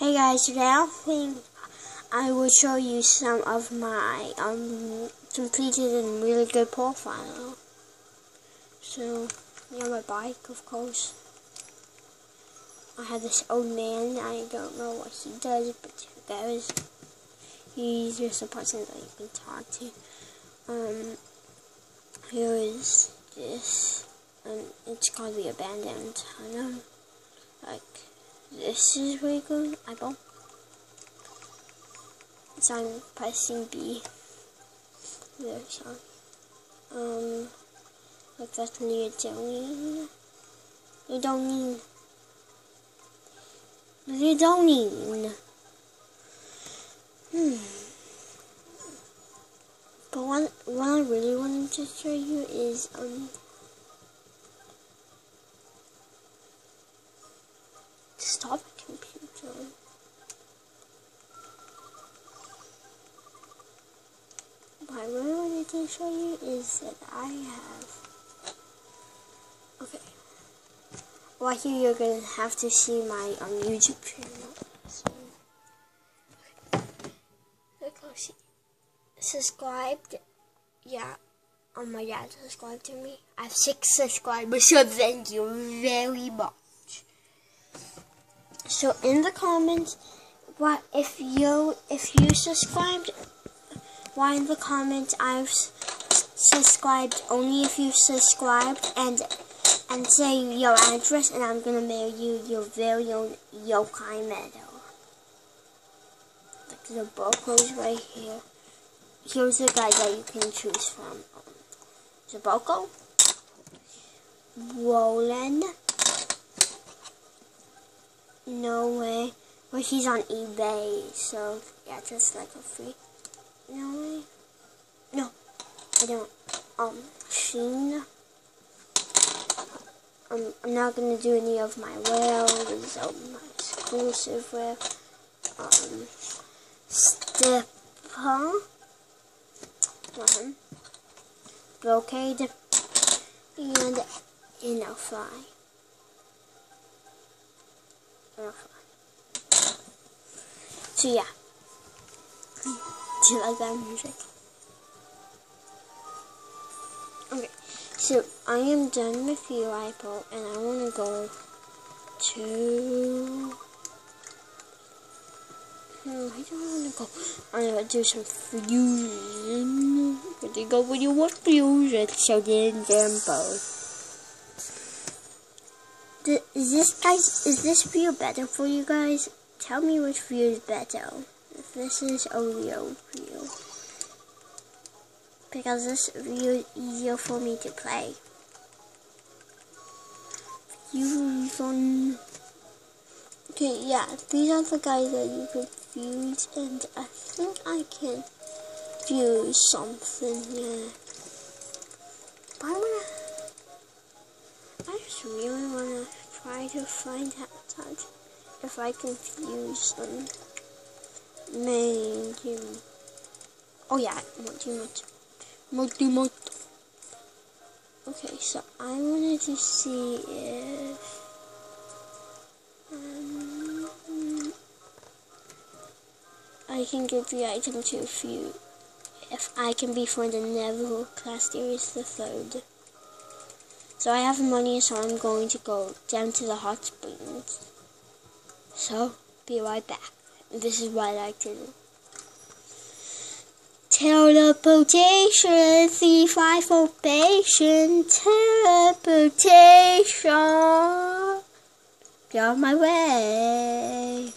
Hey guys, today I think I will show you some of my um completed and really good profile. So, yeah, my bike, of course. I have this old man. I don't know what he does, but he goes. He's just a person that you can talk to. Um, here is this. Um, it's called the abandoned tunnel. Like this is. I don't. So I'm pressing B. There, sorry. Um, like that's. You don't need. You don't need. Hmm. But what, what I really wanted to show you is, um, stop computer. What I really wanted to show you is that I have. Okay. Well, here you're gonna have to see my um, YouTube channel. So, okay. close. Subscribed. Yeah. Oh my dad subscribed to me. I have six subscribers, so thank you very much. So in the comments, what if you if you subscribed? Why in the comments I've subscribed only if you subscribed and and say your address and I'm gonna mail you your very own yokai medal. Like the barcode's right here. Here's the guy that you can choose from. Zaboko, Roland, no way. Well, he's on eBay, so yeah, just like a free. No way. No, I don't. Um, Sheen. Um, I'm not gonna do any of my whales or my exclusive whale. Um, Steppa. One. Brocade. And Innofly. So yeah. Do you like that music? Okay, so I am done with you, Apple, and I want to go to... Do I want to go? I'm going to do some fusion. Where do you go when you want fusion? So then, Is this guys? Is this view better for you guys? Tell me which view is better. If this is Oreo view, because this view is easier for me to play. Fusion. Okay, yeah, these are the guys that you could fuse, and I think I can fuse something. Yeah. Why I? I just really try to find out if I can fuse them. Maybe. Oh yeah, multi-multi. Multi-multi. Okay, so I wanted to see if... Um, I can give the item to a few. If I can befriend a Neville class series the third. So I have money, so I'm going to go down to the hot springs. So, be right back. This is what I like to do. Teleportation, C5 formation, teleportation. Get out my way.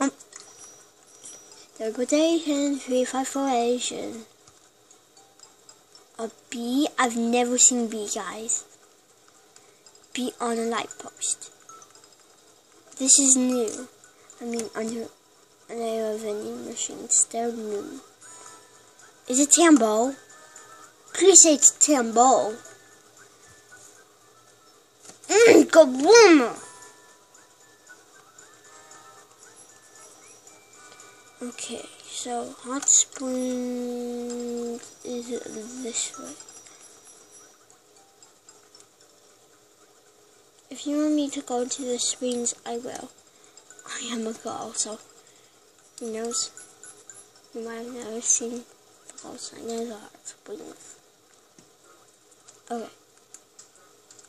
Um, teleportation, C5 formation. A bee? I've never seen bee, guys. Bee on a light post. This is new. I mean, under, under vending machine. they're new. Is it Tambo? Please say it's Tambo. Mmm, kaboom! Okay. So, hot spring is this way. if you want me to go to the springs, I will. I am a girl, so who knows? You might have never seen the ghost. I know the hot springs. Okay.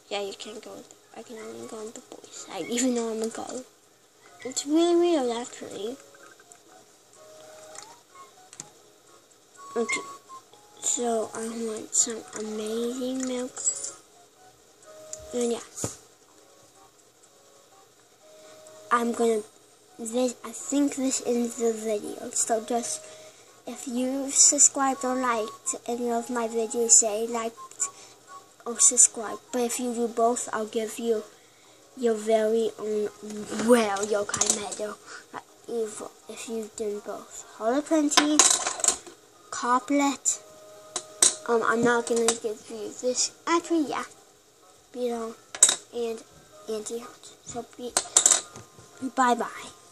Yeah, you can't go there. I can only go on the boys' side, even though I'm a girl. It's really weird, actually. Okay, so I want some amazing milk. And yeah. I'm gonna, this, I think this is the video. So just, if you subscribed or liked any of my videos, say liked or subscribe. But if you do both, I'll give you your very own well your yokai medal. If, if you've done both. Hollow Plenty Coplet. Um, I'm not gonna give you this. Actually, yeah. Beetle and anti-hunt. So, be, bye bye.